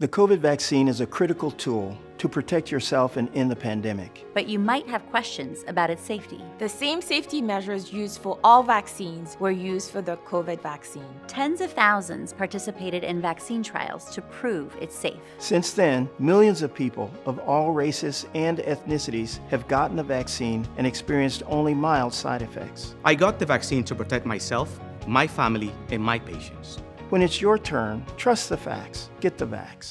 The COVID vaccine is a critical tool to protect yourself and end the pandemic. But you might have questions about its safety. The same safety measures used for all vaccines were used for the COVID vaccine. Tens of thousands participated in vaccine trials to prove it's safe. Since then, millions of people of all races and ethnicities have gotten the vaccine and experienced only mild side effects. I got the vaccine to protect myself, my family, and my patients. When it's your turn, trust the facts. Get the vax.